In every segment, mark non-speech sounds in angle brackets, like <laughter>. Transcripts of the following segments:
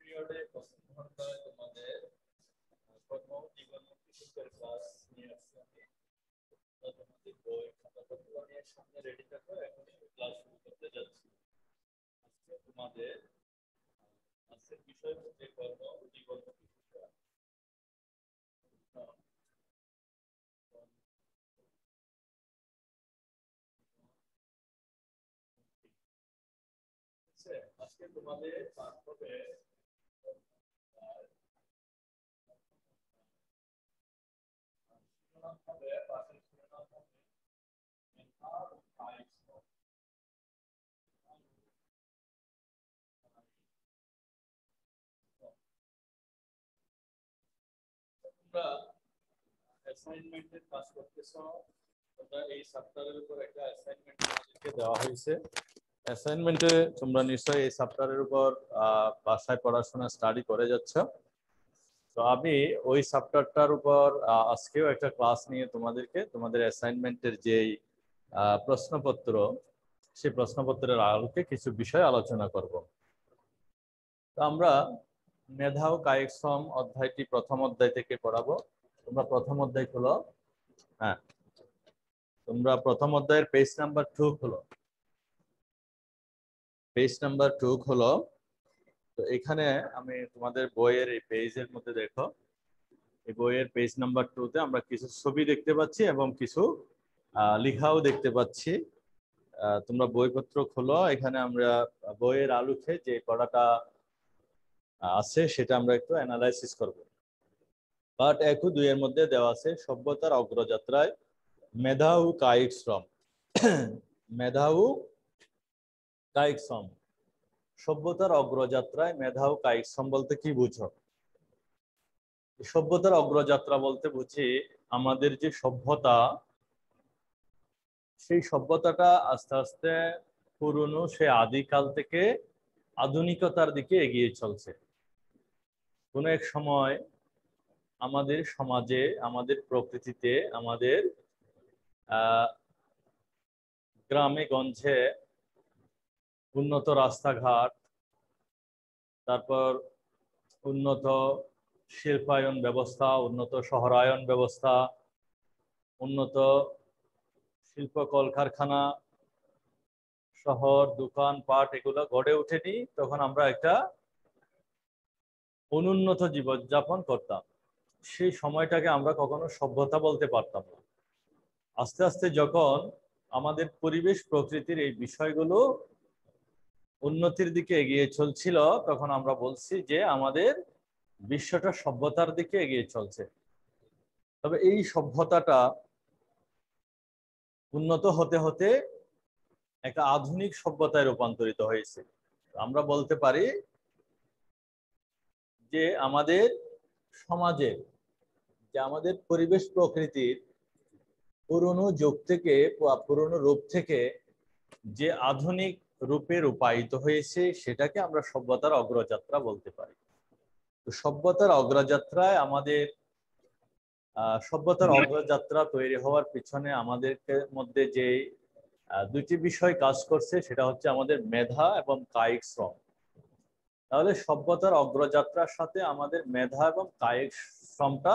পিরিয়ডে প্রথম ঘন্টায় তোমাদের কর্ম জীবনমুখী শিক্ষার ক্লাস নিয়ে আসছি আমি তোমাদের বই খাতাপত্র নিয়ে সামনে রেডি থাকো এখনই ক্লাস শুরু করতে যাচ্ছি আজকে তোমাদের আজকের বিষয় হচ্ছে কর্ম জীবনমুখী মেধা ও কায়িক শ্রম। তোমরা অ্যাসাইনমেন্টের কাজ করতেছো তোমরা এই সপ্তাহের উপর একটা অ্যাসাইনমেন্ট দেওয়া হয়েছে অ্যাসাইনমেন্টে তোমরা নিশ্চয়ই এই সপ্তাহের উপর বাসায় পড়াশোনা স্টাডি করে যাচ্ছ। তো আমি ওই সফটওয়্যারটার উপর আজকেও একটা ক্লাস নিয়ে তোমাদেরকে, তোমাদের অ্যাসাইনমেন্টের যেই প্রশ্নপত্র, সেই প্রশ্নপত্রের আলোকে কিছু বিষয় আলোচনা করব। তো আমরা মেধা ও কায়িক শ্রম অধ্যায়টি প্রথম অধ্যায় থেকে পড়াবো। তোমরা প্রথম অধ্যায় খুলো। হ্যাঁ। তোমরা প্রথম অধ্যায়ের পেজ নাম্বার টু খুলো। পেজ নাম্বার টু হলো তো এখানে আমি তোমাদের বইয়ের এই পেজের মধ্যে দেখো। এই বইয়ের পেজ নাম্বার টুতে আমরা কিছু ছবি দেখতে পাচ্ছি এবং কিছু লেখাও দেখতে পাচ্ছি। তোমরা বইপত্র খোলো। এখানে আমরা বইয়ের আলোকে যে পড়াটা আছে সেটা আমরা একটু অ্যানালাইসিস করব। পার্ট এক ও দুইয়ের মধ্যে দেওয়া আছে, সভ্যতার অগ্রযাত্রায় মেধা ও কায়িক শ্রম। <coughs> মেধা ও কায়িক শ্রম। সভ্যতার অগ্রযাত্রায় মেধা ও কায়িক শ্রম বলতে কি বুঝো? সভ্যতার অগ্রযাত্রা বলতে বুঝি আমাদের যে সভ্যতা, সেই সভ্যতাটা আস্তে আস্তে পুরনো, সে আদিকাল থেকে আধুনিকতার দিকে এগিয়ে চলছে। কোন এক সময় আমাদের সমাজে, আমাদের প্রকৃতিতে, আমাদের, আহ, গ্রামে, গঞ্জে উন্নত রাস্তাঘাট, তারপর উন্নত শিল্পায়ন ব্যবস্থা, উন্নত শহরায়ন ব্যবস্থা, উন্নত শিল্প কলকারখানা, শহর, দোকান, পাট, এগুলো গড়ে ওঠেনি। তখন আমরা একটা অনুন্নত জীবনযাপন করতাম। সেই সময়টাকে আমরা কখনো সভ্যতা বলতে পারতাম না। আস্তে আস্তে যখন আমাদের পরিবেশ প্রকৃতির এই বিষয়গুলো উন্নতির দিকে এগিয়ে চলছিল, তখন আমরা বলছি যে আমাদের বিশ্বটা সভ্যতার দিকে এগিয়ে চলছে। তবে এই সভ্যতাটা উন্নত হতে হতে একটা আধুনিক সভ্যতায় রূপান্তরিত হয়েছে। আমরা বলতে পারি যে আমাদের সমাজে, যে আমাদের পরিবেশ প্রকৃতির পুরনো যুগ থেকে পুরনো রূপ থেকে যে আধুনিক রূপে রূপায়িত হয়েছে, সেটাকে আমরা সভ্যতার অগ্রযাত্রা বলতে পারি। তো সভ্যতার অগ্রযাত্রায় আমাদের সভ্যতার অগ্রযাত্রা তৈরি হওয়ার পিছনে আমাদেরকে মধ্যে যে দুটি বিষয় কাজ করছে, সেটা হচ্ছে আমাদের মেধা এবং কায়িক শ্রম। তাহলে সভ্যতার অগ্রযাত্রার সাথে আমাদের মেধা এবং কায়িক শ্রমটা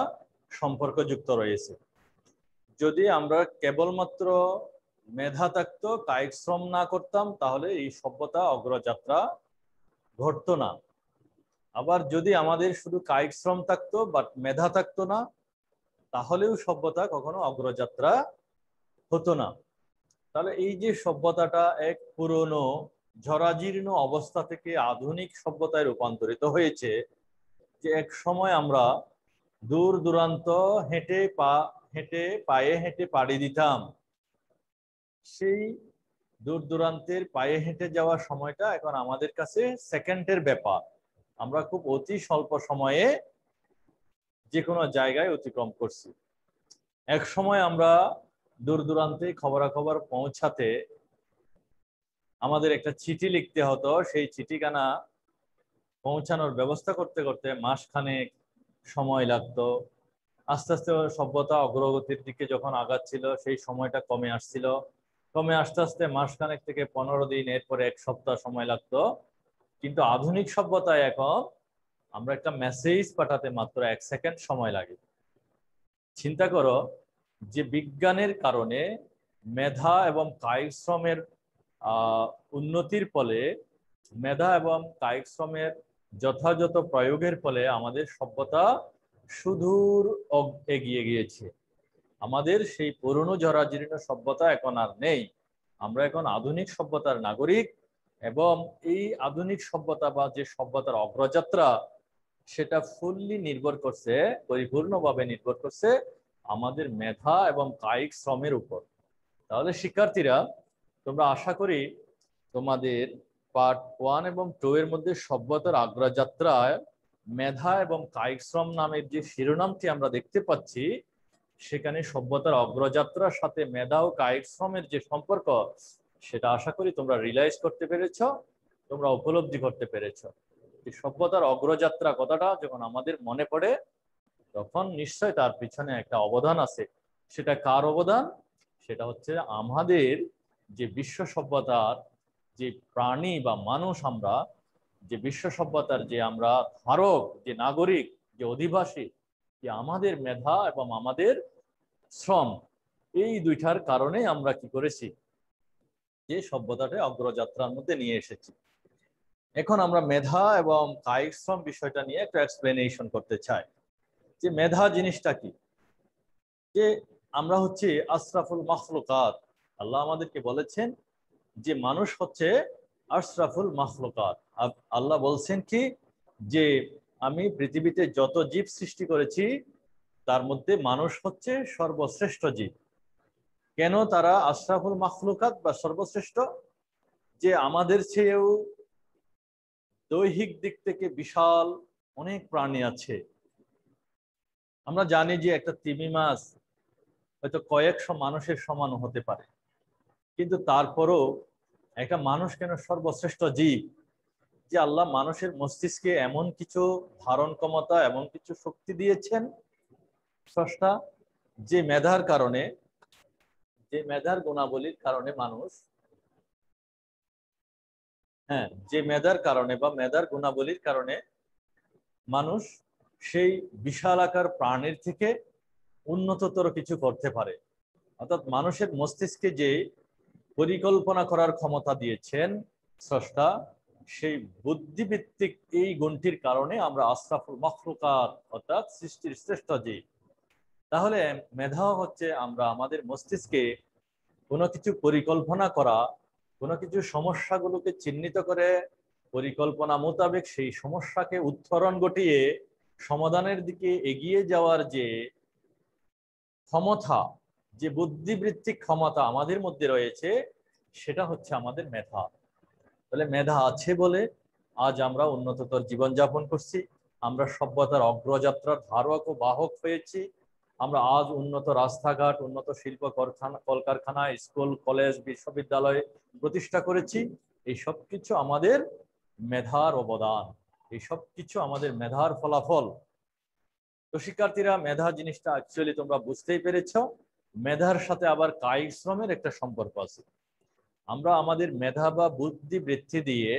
সম্পর্কযুক্ত রয়েছে। যদি আমরা কেবলমাত্র মেধা থাকতো, কায়িক শ্রম না করতাম, তাহলে এই সভ্যতা, অগ্রযাত্রা ঘটতো না। আবার যদি আমাদের শুধু কায়িক শ্রম থাকতো বাট মেধা থাকতো না, তাহলেও সভ্যতা কখনো অগ্রযাত্রা হতো না। তাহলে এই যে সভ্যতাটা এক পুরনো জরাজীর্ণ অবস্থা থেকে আধুনিক সভ্যতায় রূপান্তরিত হয়েছে, যে এক সময় আমরা দূর দূরান্ত হেঁটে পা, হেঁটে পায়ে হেঁটে পাড়ি দিতাম। সেই দূর দূরান্তের পায়ে হেঁটে যাওয়ার সময়টা এখন আমাদের কাছে সেকেন্ডের ব্যাপার। আমরা খুব অতি স্বল্প সময়ে যে কোনো জায়গায় অতিক্রম করছি। এক সময় আমরা দূর দূরান্তে খবরাখবর পৌঁছাতে আমাদের একটা চিঠি লিখতে হতো। সেই চিঠিখানা পৌঁছানোর ব্যবস্থা করতে করতে মাসখানেক সময় লাগতো। আস্তে আস্তে সভ্যতা অগ্রগতির দিকে যখন আগাচ্ছিল, সেই সময়টা কমে আসছিল। কমে আস্তে আস্তে মাসখানেক থেকে পনেরো দিন, এরপরে এক সপ্তাহ সময় লাগতো। কিন্তু আধুনিক সভ্যতায় এখন আমরা একটা মেসেজ পাঠাতে মাত্র এক সেকেন্ড সময় লাগে। চিন্তা করো যে বিজ্ঞানের কারণে মেধা এবং কায়িক শ্রমের উন্নতির ফলে মেধা এবং কায়িক শ্রমের যথাযথ প্রয়োগের ফলে আমাদের সভ্যতা সুদূর এগিয়ে গিয়েছে। আমাদের সেই পুরনো জরাজীর্ণ সভ্যতা এখন আর নেই। আমরা এখন আধুনিক সভ্যতার নাগরিক এবং এই আধুনিক সভ্যতা বা যে সভ্যতার অগ্রযাত্রা, সেটা ফুললি নির্ভর করছে, পরিপূর্ণভাবে নির্ভর করছে আমাদের মেধা এবং কায়িক শ্রমের উপর। তাহলে শিক্ষার্থীরা, তোমরা আশা করি তোমাদের পার্ট ওয়ান এবং টু এর মধ্যে সভ্যতার আগ্রযাত্রায় মেধা এবং কায়িক শ্রম নামের যে শিরোনামটি আমরা দেখতে পাচ্ছি সেখানে সভ্যতার অগ্রযাত্রার সাথে মেধা ও কায়িক শ্রমের যে সম্পর্ক, সেটা আশা করি তোমরা রিলাইজ করতে পেরেছ, তোমরা উপলব্ধি করতে পেরেছ। সভ্যতার অগ্রযাত্রা কথাটা যখন আমাদের মনে পড়ে, তখন নিশ্চয় তার পিছনে একটা অবদান আছে। সেটা কার অবদান? সেটা হচ্ছে আমাদের যে বিশ্ব সভ্যতার যে প্রাণী বা মানুষ আমরা, যে বিশ্ব সভ্যতার যে আমরা ধারক, যে নাগরিক, যে অধিবাসী, যে আমাদের মেধা এবং আমাদের শ্রম, এই দুইটার কারণে আমরা কি করেছি? যে সভ্যতাটা অগ্রযাত্রার মধ্যে নিয়ে এসেছি। এখন আমরা মেধা এবং কায়িক শ্রম বিষয়টা নিয়ে একটা এক্সপ্লেনেশন করতে চাই। যে মেধা জিনিসটা কি? যে আমরা হচ্ছে আশরাফুল মাখলুকাত। আল্লাহ আমাদেরকে বলেছেন যে মানুষ হচ্ছে আশরাফুল মাখলুকাত। আল্লাহ বলছেন কি? যে আমি পৃথিবীতে যত জীব সৃষ্টি করেছি তার মধ্যে মানুষ হচ্ছে সর্বশ্রেষ্ঠ জীব। কেন তারা আশরাফুল মাখলুকাত বা সর্বশ্রেষ্ঠ? যে আমাদের চেয়েও দৈহিক দিক থেকে বিশাল অনেক প্রাণী আছে। আমরা জানি যে একটা তিমি মাছ হয়তো কয়েকশো মানুষের সমান হতে পারে। কিন্তু তারপরও একটা মানুষ কেন সর্বশ্রেষ্ঠ জীব? যে আল্লাহ মানুষের মস্তিষ্কে এমন কিছু ধারণ ক্ষমতা, এমন কিছু শক্তি দিয়েছেন স্রষ্টা যে মেধার কারণে, যে মেধার গুণাবলীর কারণে মানুষ হ্যাঁ যে মেধার কারণে বা মেধার গুণাবলীর কারণে মানুষ সেই বিশাল আকার প্রাণীর থেকে উন্নততর কিছু করতে পারে। অর্থাৎ মানুষের মস্তিষ্কে যে পরিকল্পনা করার ক্ষমতা দিয়েছেন স্রষ্টা, সেই বুদ্ধিভিত্তিক এই গুণটির কারণে আমরা আশরাফুল মখলুকাত, অর্থাৎ সৃষ্টির শ্রেষ্ঠ জীব। তাহলে মেধা হচ্ছে আমরা আমাদের মস্তিষ্কে কোনো কিছু পরিকল্পনা করা, কোনো কিছু সমস্যাগুলোকে চিহ্নিত করে পরিকল্পনা মোতাবেক সেই সমস্যাকে উত্তরণ ঘটিয়ে সমাধানের দিকে এগিয়ে যাওয়ার যে ক্ষমতা, যে বুদ্ধিবৃত্তিক ক্ষমতা আমাদের মধ্যে রয়েছে, সেটা হচ্ছে আমাদের মেধা। তাহলে মেধা আছে বলে আজ আমরা উন্নততর জীবনযাপন করছি। আমরা সভ্যতার অগ্রযাত্রার ধারক ও বাহক হয়েছি। আমরা আজ উন্নত রাস্তাঘাট, উন্নত শিল্প কারখানা কলকারখানা, স্কুল, কলেজ, বিশ্ববিদ্যালয় প্রতিষ্ঠা করেছি। এই সব কিছু আমাদের মেধার অবদান। এই সব কিছু আমাদের মেধার ফলাফল। তো শিক্ষার্থীরা, মেধা জিনিসটা অ্যাকচুয়ালি তোমরা বুঝতেই পেরেছ। মেধার সাথে আবার কায়িক শ্রমের একটা সম্পর্ক আছে। আমরা আমাদের মেধা বা বুদ্ধি বৃদ্ধি দিয়ে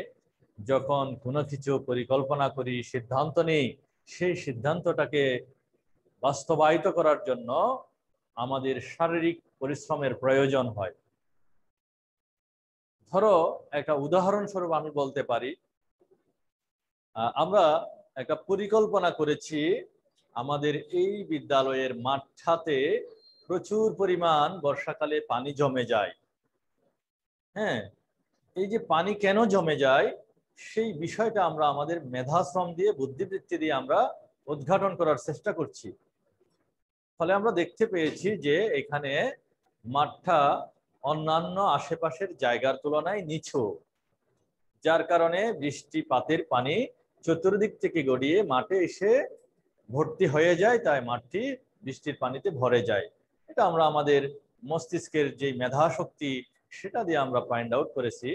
যখন কোনো কিছু পরিকল্পনা করি, সিদ্ধান্ত নিই, সেই সিদ্ধান্তটাকে বাস্তবায়িত করার জন্য আমাদের শারীরিক পরিশ্রমের প্রয়োজন হয়। ধরো, একটা উদাহরণস্বরূপ আমি বলতে পারি। আমরা একটা পরিকল্পনা করেছি আমাদের এই বিদ্যালয়ের মাঠটাতে প্রচুর পরিমাণ বর্ষাকালে পানি জমে যায়। হ্যাঁ এই যে পানি কেন জমে যায়, সেই বিষয়টা আমরা আমাদের মেধাশ্রম দিয়ে, বুদ্ধিবৃত্তি দিয়ে আমরা উদ্ঘাটন করার চেষ্টা করছি। ফলে আমরা দেখতে পেয়েছি যে এখানে মাঠটা অন্যান্য আশেপাশের জায়গার তুলনায় নিচু, যার কারণে বৃষ্টিপাতের পানি চতুর্দিক থেকে গড়িয়ে মাঠে এসে ভর্তি হয়ে যায়, তাই মাঠটি বৃষ্টির পানিতে ভরে যায়। এটা আমরা আমাদের মস্তিষ্কের যে মেধা শক্তি সেটা দিয়ে আমরা ফাইন্ড আউট করেছি।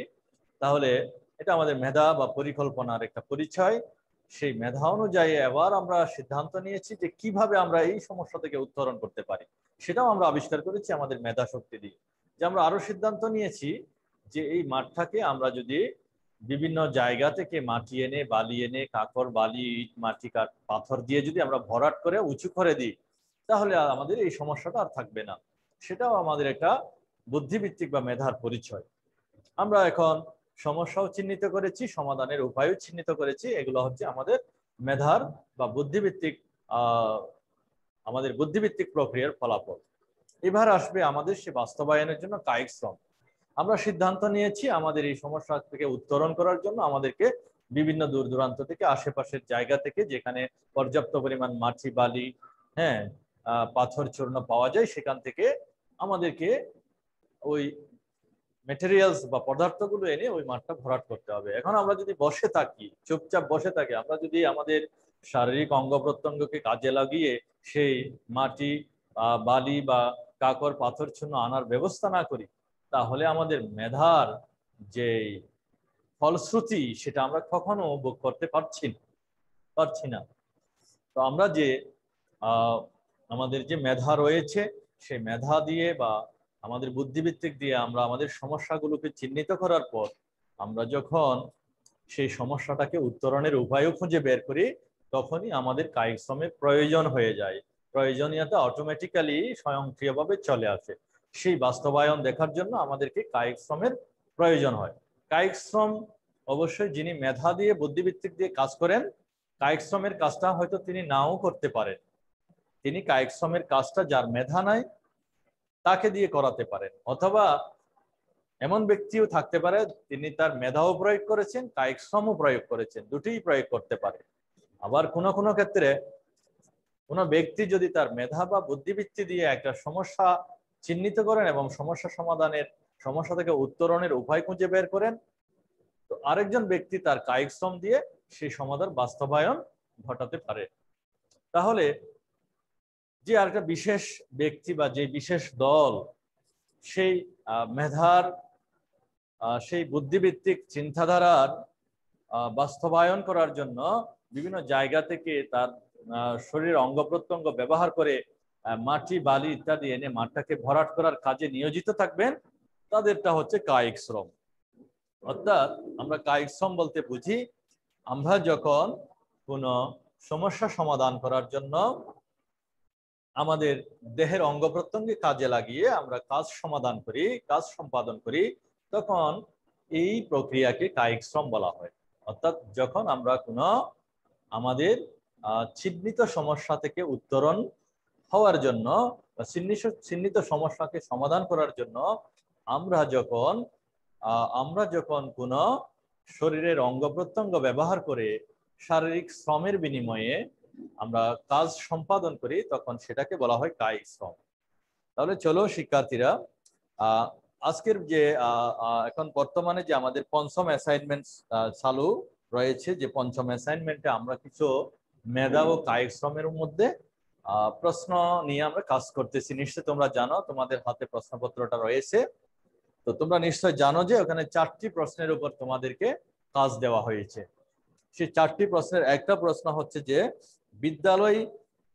তাহলে এটা আমাদের মেধা বা পরিকল্পনার একটা পরিচয়। সেই মেধা অনুযায়ী এবার আমরা সিদ্ধান্ত নিয়েছি যে কীভাবে আমরা এই সমস্যা থেকে উত্তরণ করতে পারি। সেটাও আমরা আবিষ্কার করেছি আমাদের মেধা শক্তি দিয়ে। যে আমরা আরও সিদ্ধান্ত নিয়েছি যে এই মাঠটাকে আমরা যদি বিভিন্ন জায়গা থেকে মাটি এনে, বালি এনে, কাকর, বালি, ইট, মাটি কাঠ পাথর দিয়ে যদি আমরা ভরাট করে উঁচু করে দিই, তাহলে আমাদের এই সমস্যাটা আর থাকবে না। সেটাও আমাদের একটা বুদ্ধিভিত্তিক বা মেধার পরিচয়। আমরা এখন সমস্যাও চিহ্নিত করেছি, সমাধানের উপায়ও চিহ্নিত করেছি। এগুলো হচ্ছে আমাদের মেধার বা বুদ্ধিভিত্তিক আমাদের বুদ্ধিভিত্তিক প্রক্রিয়ার ফলাফল। এবার আসবে আমাদের সে বাস্তবায়নের জন্য কায়িক শ্রম। আমরা সিদ্ধান্ত নিয়েছি আমাদের এই সমস্যা থেকে উত্তরণ করার জন্য আমাদেরকে বিভিন্ন দূর দূরান্ত থেকে, আশেপাশের জায়গা থেকে, যেখানে পর্যাপ্ত পরিমাণ মাটি, বালি হ্যাঁ পাথর, চূর্ণ পাওয়া যায়, সেখান থেকে আমাদেরকে ওই মেটেরিয়ালস বা পদার্থগুলো এনে ওই মাঠটা ভরাট করতে হবে। এখন আমরা যদি বসে থাকি, চুপচাপ বসে থাকি, আমরা যদি আমাদের শারীরিক অঙ্গ প্রত্যঙ্গকে কাজে লাগিয়ে সেই মাটি বালি বা কাকর পাথর চূর্ণ আনার ব্যবস্থা না করি, তাহলে আমাদের মেধার যে ফলশ্রুতি, সেটা আমরা কখনো ভোগ করতে পারছি না পারছি না। তো আমরা যে আমাদের যে মেধা রয়েছে, সেই মেধা দিয়ে বা আমাদের বুদ্ধিভিত্তিক দিয়ে আমরা আমাদের সমস্যাগুলোকে চিহ্নিত করার পর আমরা যখন সেই সমস্যাটাকে উত্তরণের উপায়ও খুঁজে বের করি, তখনই আমাদের কায়িক শ্রমের প্রয়োজন হয়ে যায়। প্রয়োজনীয়তা অটোমেটিক্যালি স্বয়ংক্রিয়ভাবে চলে আসে। সেই বাস্তবায়ন দেখার জন্য আমাদেরকে কায়িক শ্রমের প্রয়োজন হয়। কায়িক শ্রম অবশ্যই যিনি মেধা দিয়ে বুদ্ধিভিত্তিক দিয়ে কাজ করেন কায়িক শ্রমের কাজটা হয়তো তিনি নাও করতে পারেন। তিনি কায়িক শ্রমের কাজটা যার মেধা নাই তাকে দিয়ে করাতে পারেন। অথবা এমন ব্যক্তিও থাকতে পারে, তিনি তার মেধাও প্রয়োগ করেছেন কায়িক শ্রমও প্রয়োগ করেছেন, দুটিই প্রয়োগ করতে পারে। আবার কোনো কোনো ক্ষেত্রে কোনো ব্যক্তি যদি তার মেধা বা বুদ্ধিবৃত্তি দিয়ে একটা সমস্যা চিহ্নিত করেন এবং সমস্যা সমাধানের, সমস্যা থেকে উত্তরণের উপায় খুঁজে বের করেন, তো আরেকজন ব্যক্তি তার কায়িক শ্রম দিয়ে সেই সমাধান বাস্তবায়ন ঘটাতে পারে। তাহলে যে আরেকটা বিশেষ ব্যক্তি বা যে বিশেষ দল, সেই মেধার সেই বুদ্ধিভিত্তিক চিন্তাধারার বাস্তবায়ন করার জন্য বিভিন্ন জায়গা থেকে তার শরীরের অঙ্গ প্রত্যঙ্গ ব্যবহার করে মাটি, বালি ইত্যাদি এনে মাঠটাকে ভরাট করার কাজে নিয়োজিত থাকবেন, তাদেরটা হচ্ছে কায়িক শ্রম। অর্থাৎ আমরা কায়িক শ্রম বলতে বুঝি, আমরা যখন কোনো সমস্যা সমাধান করার জন্য আমাদের দেহের অঙ্গ প্রত্যঙ্গে কাজে লাগিয়ে আমরা কাজ সমাধান করি, কাজ সম্পাদন করি, তখন এই প্রক্রিয়াকে কায়িক শ্রম বলা হয়। অর্থাৎ যখন আমরা কোনো আমাদের চিহ্নিত সমস্যা থেকে উত্তরণ হওয়ার জন্য চিহ্নিত সমস্যাকে সমাধান করার জন্য আমরা যখন আমরা যখন কোনো শরীরের অঙ্গ প্রত্যঙ্গ ব্যবহার করে শারীরিক শ্রমের বিনিময়ে আমরা কাজ সম্পাদন করি, তখন সেটাকে বলা হয় কায়িক শ্রম। তাহলে চলো শিক্ষার্থীরা আজকের যে এখন বর্তমানে যে আমাদের পঞ্চম অ্যাসাইনমেন্ট চালু রয়েছে, যে পঞ্চম অ্যাসাইনমেন্টে আমরা কিছু মেধা ও কায়িক শ্রমের মধ্যে প্রশ্ন নিয়ে আমরা কাজ করতেছি। নিশ্চয় তোমরা জানো, তোমাদের হাতে প্রশ্নপত্রটা রয়েছে। তো তোমরা নিশ্চয় জানো যে ওখানে চারটি প্রশ্নের উপর তোমাদেরকে কাজ দেওয়া হয়েছে। সেই চারটি প্রশ্নের একটা প্রশ্ন হচ্ছে যে বিদ্যালয়,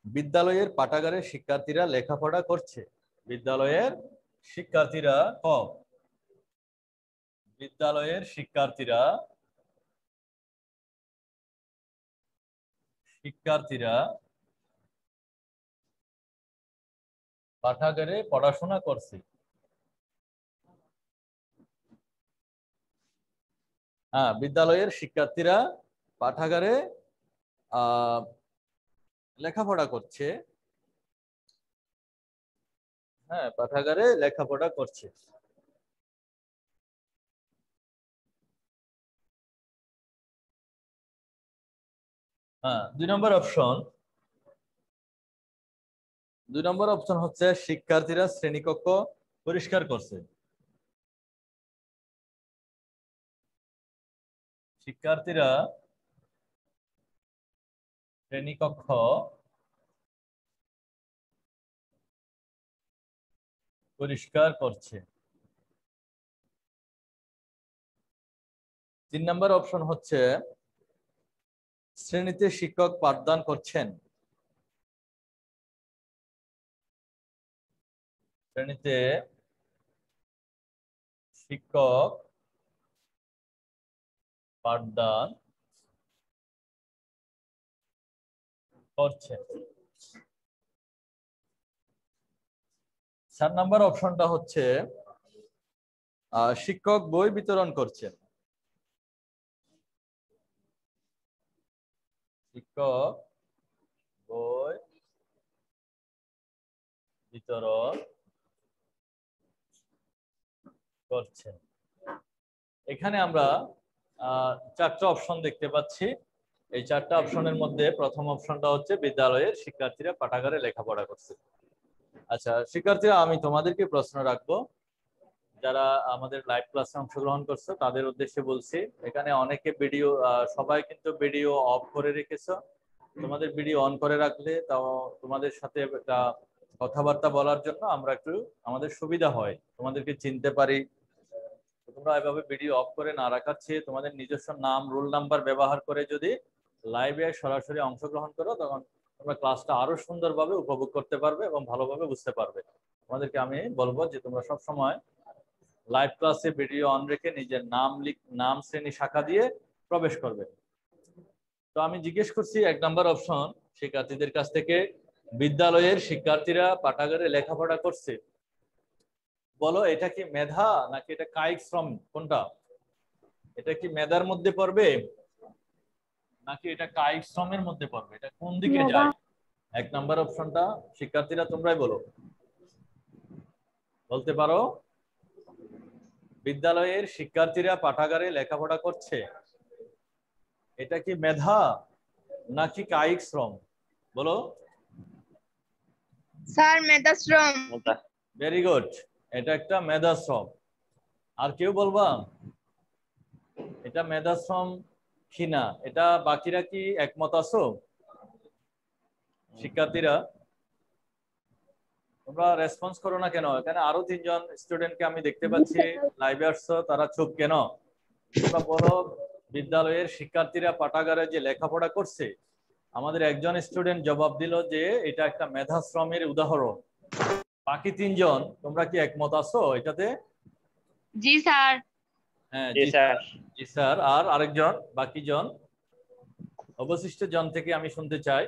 বিদ্যালয়ের পাঠাগারে শিক্ষার্থীরা লেখাপড়া করছে। বিদ্যালয়ের শিক্ষার্থীরা ক? বিদ্যালয়ের শিক্ষার্থীরা শিক্ষার্থীরা পাঠাগারে পড়াশোনা করছে। হ্যাঁ বিদ্যালয়ের শিক্ষার্থীরা পাঠাগারে লেখাপড়া করছে। হ্যাঁ পাঠাগারে লেখাপড়া করছে। হ্যাঁ দুই নম্বর অপশন। দুই নম্বর অপশন হচ্ছে শিক্ষার্থীরা শ্রেণীকক্ষ পরিষ্কার করছে। শিক্ষার্থীরা শ্রেণীকক্ষ পরিষ্কার করছে। তিন নম্বর অপশন হচ্ছে শ্রেণীতে শিক্ষক পাঠদান করছেন। শ্রেণীতে শিক্ষক পাঠদান করছেন চার নাম্বার অপশনটা হচ্ছে শিক্ষক বই বিতরণ করছেন। শিক্ষক বই বিতরণ করছেন। এখানে আমরা চারটা অপশন দেখতে পাচ্ছি। এই চারটা অপশনের মধ্যে প্রথম অপশনটা হচ্ছে বিদ্যালয়ের শিক্ষার্থীরা পাঠাগারে লেখাপড়া করছে। আচ্ছা শিক্ষার্থীরা, আমি তোমাদেরকে প্রশ্ন রাখব। যারা আমাদের লাইভ ক্লাসে অংশগ্রহণ করছে, তাদের উদ্দেশ্যে বলছি, এখানে অনেকে ভিডিও সবাই কিন্তু ভিডিও অফ করে রেখেছো। তোমাদের ভিডিও অন করে রাখলে তাও তোমাদের সাথে একটা কথাবার্তা বলার জন্য আমরা একটু, আমাদের সুবিধা হয়। তোমাদেরকে চিনতে পারি। তোমরা এভাবে ভিডিও অফ করে না রাখার চেয়ে তোমাদের নিজস্ব নাম রোল নাম্বার ব্যবহার করে যদি লাইভে সরাসরি অংশগ্রহণ করো, তখন তোমরা ক্লাসটা আরও সুন্দরভাবে উপভোগ করতে পারবে এবং ভালোভাবে বুঝতে পারবে। তোমাদেরকে আমি বলব যে তোমরা সব সময় লাইভ ক্লাসে ভিডিও অন রেখে নিজের নাম লিখ, নাম, শ্রেণি, শাখা দিয়ে প্রবেশ করবে। তো আমি জিজ্ঞেস করছি এক নাম্বার অপশন শিক্ষার্থীদের কাছ থেকে, বিদ্যালয়ের শিক্ষার্থীরা পাঠাগারে লেখাপড়া করছে। বলো, এটা কি মেধা নাকি এটা কায়িক শ্রম? কোনটা? এটা কি মেধার মধ্যে পড়বে? নাকি এটা কায়িক শ্রমের মধ্যে পড়বে? এটা কোন দিকে যায়? এক নাম্বার অপশনটা শিক্ষার্থীরা তোমরাই বলো। বলতে পারো? বিদ্যালয়ের শিক্ষার্থীরা পাঠাগারে লেখাপড়া করছে। এটা কি মেধা নাকি কায়িক শ্রম বলো। স্যার মেধাশ্রম। ভেরি গুড এটা একটা মেধাশ্রম। আর কেউ বলবা? এটা মেধাশ্রম কি না, এটা বাকিরা কি একমত আছো? শিক্ষার্থীরা, তোমরা রেসপন্স করো না কেন? এখানে আরও তিনজন স্টুডেন্টকে আমি দেখতে পাচ্ছি লাইভে আসছো, তারা চুপ কেন? তোমরা বলো, বিদ্যালয়ের শিক্ষার্থীরা পাঠাগারে যে লেখাপড়া করছে, আমাদের একজন স্টুডেন্ট জবাব দিল যে এটা একটা মেধাশ্রমের উদাহরণ। বাকি তিনজন, তোমরা কি একমত আছো এটাতে? জি, স্যার। হ্যাঁ জি স্যার। জি স্যার আর আরেকজন বাকি জন অবশিষ্ট জন থেকে আমি শুনতে চাই।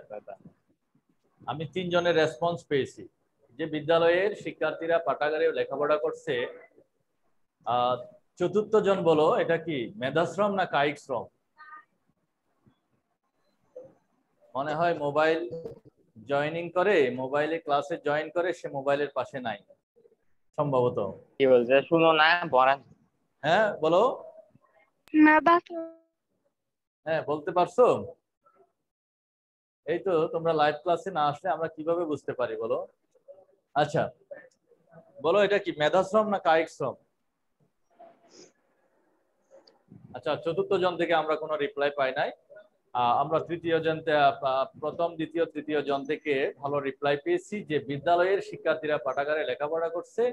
আমি তিনজনের রেসপন্স পেয়েছি। যে বিদ্যালয়ের শিক্ষার্থীরা পাঠাগারে লেখাপড়া করছে চতুর্থ জন বলো এটা কি মেধাশ্রম না কায়িক শ্রম? মনে হয় মোবাইল জয়েনিং করে মোবাইলে ক্লাসে জয়েন করে সে মোবাইলের পাশে নাই সম্ভবত। কি বলছে? শুনো না পড়া হ্যাঁ বলো। হ্যাঁ বলতে পারছ? এই তো তোমরা লাইভ ক্লাসে না আসলে আমরা কীভাবে বুঝতে পারি বলো? আচ্ছা বলো এটা কি মেধাশ্রম না কায়িক শ্রম? আচ্ছা চতুর্থ জন থেকে আমরা কোনো রিপ্লাই পাই নাই। আমরা তৃতীয় জন প্রথম দ্বিতীয় তৃতীয় জন থেকে ভালো রিপ্লাই পেয়েছি যে বিদ্যালয়ের শিক্ষার্থীরা পাঠাগারে লেখাপড়া করছে।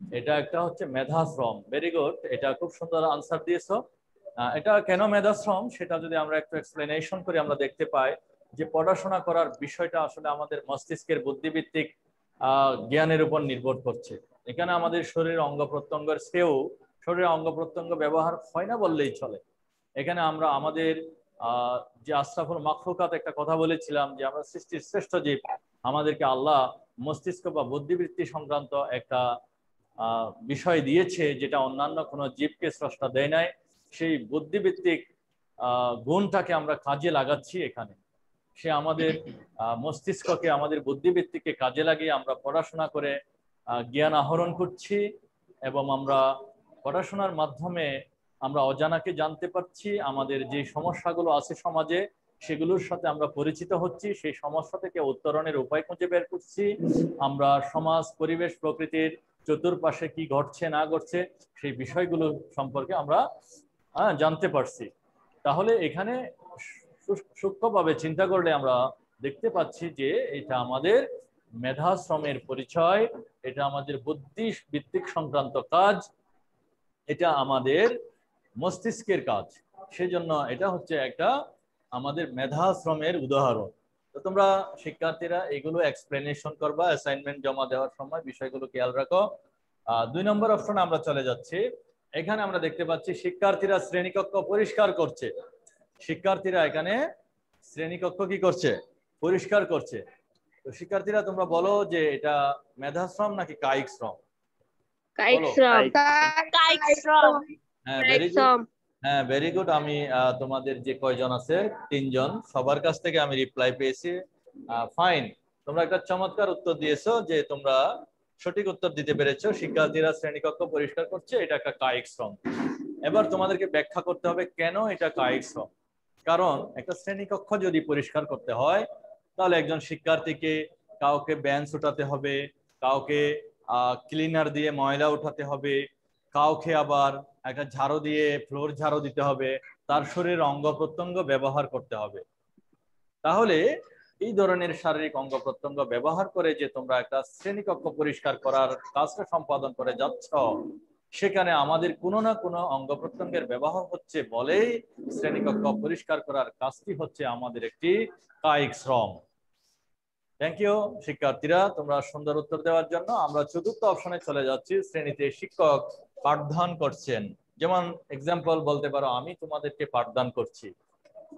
এটা একটা হচ্ছে মেধাশ্রম। ভেরি গুড এটা খুব সুন্দর আনসার দিয়েছ। এটা কেন মেধাশ্রম? সেটা যদি আমরা একটু এক্সপ্লেনেশন করে আমরা দেখতে পাই যে পড়াশোনা করার বিষয়টা আসলে আমাদের মস্তিষ্কের বুদ্ধিভিত্তিক জ্ঞানের উপর নির্ভর করছে। এখানে আমাদের শরীরের অঙ্গ প্রত্যঙ্গের চেয়েও শরীরের অঙ্গ প্রত্যঙ্গ ব্যবহার হয় না বললেই চলে। এখানে আমরা আমাদের যে আশরাফুল মাখলুকাত একটা কথা বলেছিলাম যে আমরা সৃষ্টির শ্রেষ্ঠ জীব। আমাদেরকে আল্লাহ মস্তিষ্ক বা বুদ্ধিবৃত্তি সংক্রান্ত একটা বিষয় দিয়েছে যেটা অন্যান্য কোনো জীবকে স্রষ্টা দেয় নাই, সেই বুদ্ধিভিত্তিক গুণটাকে আমরা কাজে লাগাচ্ছি এখানে। সে আমাদের মস্তিষ্ককে, আমাদের বুদ্ধিবৃত্তিকে কাজে লাগিয়ে আমরা পড়াশোনা করে জ্ঞান আহরণ করছি এবং আমরা পড়াশোনার মাধ্যমে আমরা অজানাকে জানতে পারছি, আমাদের যে সমস্যাগুলো আছে সমাজে, সেগুলোর সাথে আমরা পরিচিত হচ্ছি, সেই সমস্যা থেকে উত্তরণের উপায় খুঁজে বের করছি। আমরা সমাজ, পরিবেশ, প্রকৃতির চতুর্পাশে কি ঘটছে, না ঘটছে, সেই বিষয়গুলো সম্পর্কে আমরা জানতে পারছি। তাহলে এখানে সূক্ষ্মভাবে চিন্তা করলে আমরা দেখতে পাচ্ছি যে এটা আমাদের মেধাশ্রমের পরিচয়, এটা আমাদের বুদ্ধি ভিত্তিক সংক্রান্ত কাজ, এটা আমাদের মস্তিষ্কের কাজ। সেজন্য এটা হচ্ছে একটা আমাদের মেধাশ্রমের উদাহরণ। তো তোমরা শিক্ষার্থীরা এগুলো এক্সপ্লেনেশন করবা অ্যাসাইনমেন্ট জমা দেওয়ার সময় বিষয়গুলো খেয়াল রাখো। আহ, দুই নম্বর অপশন আমরা চলে যাচ্ছি। এখানে আমরা দেখতে পাচ্ছি শিক্ষার্থীরা শ্রেণীকক্ষ পরিষ্কার করছে। শিক্ষার্থীরা এখানে শ্রেণীকক্ষ কি করছে? পরিষ্কার করছে। তো শিক্ষার্থীরা তোমরা বলো যে এটা মেধাশ্রম নাকি কায়িক শ্রম? কায়িক শ্রম. Kite from. হ্যাঁ ভেরি গুড. হ্যাঁ ভেরি গুড আমি তোমাদের যে কয়জন আছে, তিনজন, সবার কাছ থেকে আমি রিপ্লাই পেয়েছি। ফাইন তোমরা একটা চমৎকার উত্তর দিয়েছ যে তোমরা সঠিক উত্তর দিতে পেরেছ। শিক্ষার্থীরা শ্রেণীকক্ষ পরিষ্কার করছে, এটা একটা কায়িক শ্রম। এবার তোমাদেরকে ব্যাখ্যা করতে হবে কেন এটা কায়িক শ্রম? কারণ একটা শ্রেণীকক্ষ যদি পরিষ্কার করতে হয়, তাহলে একজন শিক্ষার্থীকে কাউকে বেঞ্চ উঠাতে হবে, কাউকে ক্লিনার দিয়ে ময়লা উঠাতে হবে কাউকে আবার একটা ঝাড়ু দিয়ে, ফ্লোর ঝাড়ু দিতে হবে, তার শরীরের অঙ্গ প্রত্যঙ্গ ব্যবহার করতে হবে। তাহলে এই ধরনের শারীরিক অঙ্গ প্রত্যঙ্গ ব্যবহার করে যে তোমরা একটা শ্রেণীকক্ষ পরিষ্কার করার কাজটা সম্পাদন করে যাচ্ছ, সেখানে আমাদের কোনো না কোনো অঙ্গ প্রত্যঙ্গের ব্যবহার হচ্ছে বলেই শ্রেণীকক্ষ পরিষ্কার করার কাজটি হচ্ছে আমাদের একটি কায়িক শ্রম। থ্যাংক ইউ শিক্ষার্থীরা, তোমরা সুন্দর উত্তর দেওয়ার জন্য আমরা চতুর্থ অপশনে চলে যাচ্ছি, শ্রেণীতে শিক্ষক পাঠদান করছেন। যেমন এক্সাম্পল বলতে পারো, আমি তোমাদেরকে পাঠদান করছি।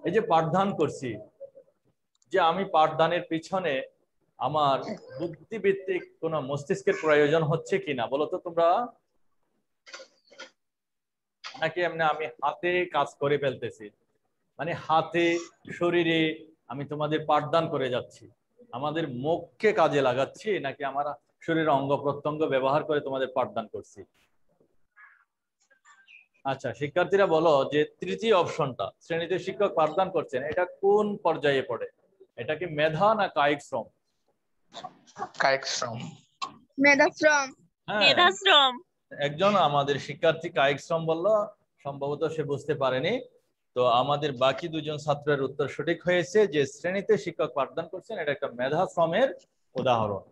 এই যে পাঠদান করছি, যে আমি পাঠদানের পিছনে আমার বুদ্ধিভিত্তিক কোন মস্তিষ্কের প্রয়োজন হচ্ছে কিনা, বলো তো তোমরা। নাকি এমনি আমি হাতে কাজ করে ফেলতেছি। মানে হাতে, শরীরে আমি তোমাদের পাঠদান করে যাচ্ছি। আমাদের মুখকে কাজে লাগাচ্ছি, নাকি আমার শরীরের অঙ্গ প্রত্যঙ্গ ব্যবহার করে তোমাদের পাঠদান করছি। আচ্ছা শিক্ষার্থীরা বলো যে তৃতীয় অপশনটা শ্রেণীতে শিক্ষক পাঠদান করছেন এটা কোন পর্যায়ে পড়ে? এটা কি মেধা না কায়িক শ্রম? কায়িক শ্রম। Meda from. হ্যাঁ। মেধাশ্রম একজন আমাদের শিক্ষার্থী কায়িক শ্রম বলল সম্ভবত সে বুঝতে পারেনি। তো আমাদের বাকি দুজন ছাত্রের উত্তর সঠিক হয়েছে যে শ্রেণীতে শিক্ষক পাঠদান করছেন এটা একটা মেধা শ্রমের উদাহরণ।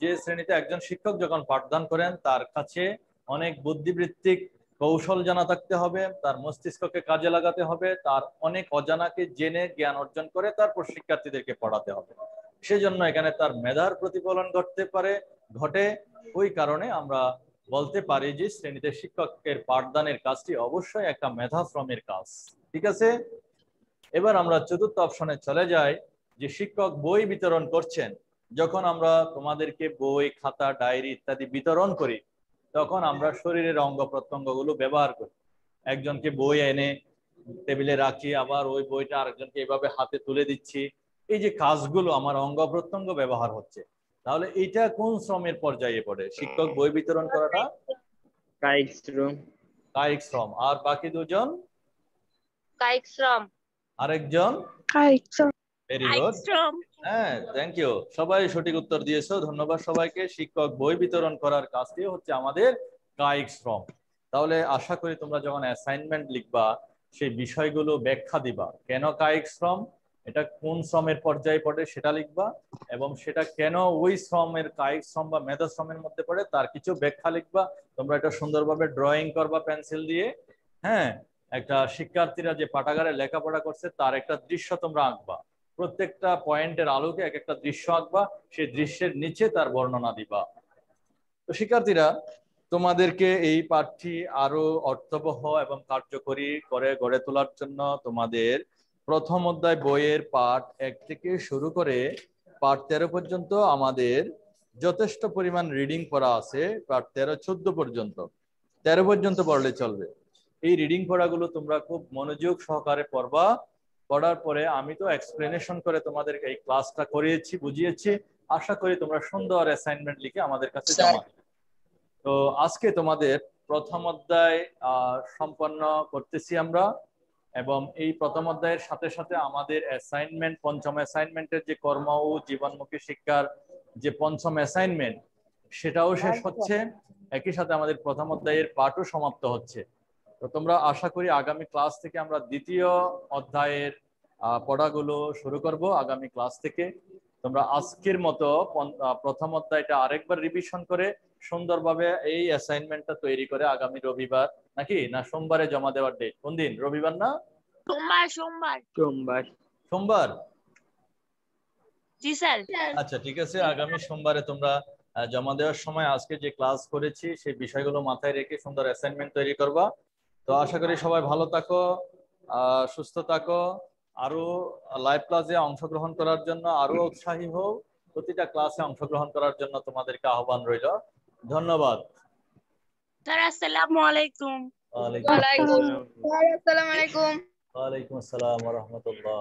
যে শ্রেণীতে একজন শিক্ষক যখন পাঠদান করেন তার কাছে অনেক বুদ্ধিবৃত্তিক কৌশল জানা থাকতে হবে, তার মস্তিষ্ককে কাজে লাগাতে হবে, তার অনেক অজানাকে জেনে জ্ঞান অর্জন করে তারপর শিক্ষার্থীদেরকে পড়াতে হবে। সেজন্য এখানে তার মেধার প্রতিফলন ঘটতে পারে, ঘটে। ওই কারণে আমরা বলতে পারি যে শ্রেণীতে শিক্ষকের পাঠদানের কাজটি অবশ্যই একটা মেধা শ্রমের কাজ। ঠিক আছে? এবার আমরা চতুর্থ অপশনে চলে যাই, যে শিক্ষক বই বিতরণ করছেন। যখন আমরা তোমাদেরকে বই, খাতা, ডায়েরি ইত্যাদি বিতরণ করি তখন আমরা শরীরের অঙ্গ প্রত্যঙ্গগুলো ব্যবহার করি। একজনকে বই এনে টেবিলে রাখি আবার ওই বইটা আরেকজনকে এভাবে হাতে তুলে দিচ্ছি। এই যে কাজগুলো আমার অঙ্গ প্রত্যঙ্গ ব্যবহার হচ্ছে তাহলে এটা কোন শ্রমের পর্যায়ে পড়ে? শিক্ষক বই বিতরণ করাটা? কায়িক শ্রম। কায়িক শ্রম। আর বাকি দুজন? Kite from. আরেকজন? Kite from. ভেরি গুড হ্যাঁ থ্যাংক ইউ সবাই সঠিক উত্তর দিয়েছ। ধন্যবাদ সবাইকে। শিক্ষক বই বিতরণ করার কাজটি হচ্ছে আমাদের কায়িক শ্রম। তাহলে আশা করি তোমরা যখন অ্যাসাইনমেন্ট লিখবা সেই বিষয়গুলো ব্যাখ্যা দিবা। কেন কায়িক শ্রম? এটা কোন শ্রমের পর্যায়ে পড়ে সেটা লিখবা এবং সেটা কেন ওই শ্রমের কায়িক শ্রম বা মেধা শ্রমের মধ্যে পড়ে তার কিছু ব্যাখ্যা লিখবা। তোমরা এটা সুন্দরভাবে ড্রয়িং করবা পেন্সিল দিয়ে। হ্যাঁ একটা শিক্ষার্থীরা যে পাঠাগারে লেখাপড়া করছে তার একটা দৃশ্য তোমরা আঁকবা। প্রত্যেকটা পয়েন্টের আলোকে এক একটা দৃশ্য আঁকবা, সেই দৃশ্যের নিচে তার বর্ণনা দিবা। তো শিক্ষার্থীরা, তোমাদেরকে এই পাঠটি আরও অর্থবহ এবং কার্যকরী করে গড়ে তোলার জন্য তোমাদের প্রথম অধ্যায় বইয়ের পাঠ এক থেকে শুরু করে পাঠ তেরো পর্যন্ত আমাদের যথেষ্ট পরিমাণ রিডিং করা আছে, পাঠ তেরো চোদ্দ পর্যন্ত। তেরো পর্যন্ত পড়লে চলবে। এই রিডিং পড়াগুলো তোমরা খুব মনোযোগ সহকারে পড়বা। পড়ার পরে আমি তো এক্সপ্লেনেশন করে তোমাদেরকে এই ক্লাসটা করিয়েছি বুঝিয়েছি। আশা করি তোমরা সুন্দর অ্যাসাইনমেন্ট লিখে আমাদের কাছে জমা তো আজকে তোমাদের প্রথম অধ্যায় সম্পন্ন করতেছি আমরা এবং এই প্রথম অধ্যায়ের সাথে সাথে আমাদের অ্যাসাইনমেন্ট পঞ্চম অ্যাসাইনমেন্টের যে কর্ম ও জীবনমুখী শিক্ষার যে পঞ্চম অ্যাসাইনমেন্ট সেটাও শেষ হচ্ছে। একই সাথে আমাদের প্রথম অধ্যায়ের পাঠও সমাপ্ত হচ্ছে। তো তোমরা আশা করি আগামী ক্লাস থেকে আমরা দ্বিতীয় অধ্যায়ের আহ, পড়াগুলো শুরু করব আগামী ক্লাস থেকে। তোমরা আজকের মতো প্রথম অধ্যায়টা আরেকবার রিভিশন করে সুন্দরভাবে এই অ্যাসাইনমেন্টটা তৈরি করে আগামী রবিবার নাকি? না সোমবারে জমা দেওয়ার ডেট কোন দিন? রবিবার না? সোমবার সোমবার। সোমবার। সোমবার? জি স্যার। আচ্ছা ঠিক আছে। আগামী সোমবারে তোমরা জমা দেওয়ার সময় আজকে যে ক্লাস করেছি সেই বিষয়গুলো মাথায় রেখে সুন্দর অ্যাসাইনমেন্ট তৈরি করবা। তো আশা করি সবাই ভালো থাকো আহ, সুস্থ থাকো আরও লাইভ ক্লাসে অংশগ্রহণ করার জন্য আরও উৎসাহী হোক প্রতিটা ক্লাসে অংশগ্রহণ করার জন্য তোমাদেরকে আহ্বান রইল। ধন্যবাদ। আসসালামু আলাইকুম। ওয়ালাইকুম আসসালাম। আসসালাম। রহমতুল্লাহ।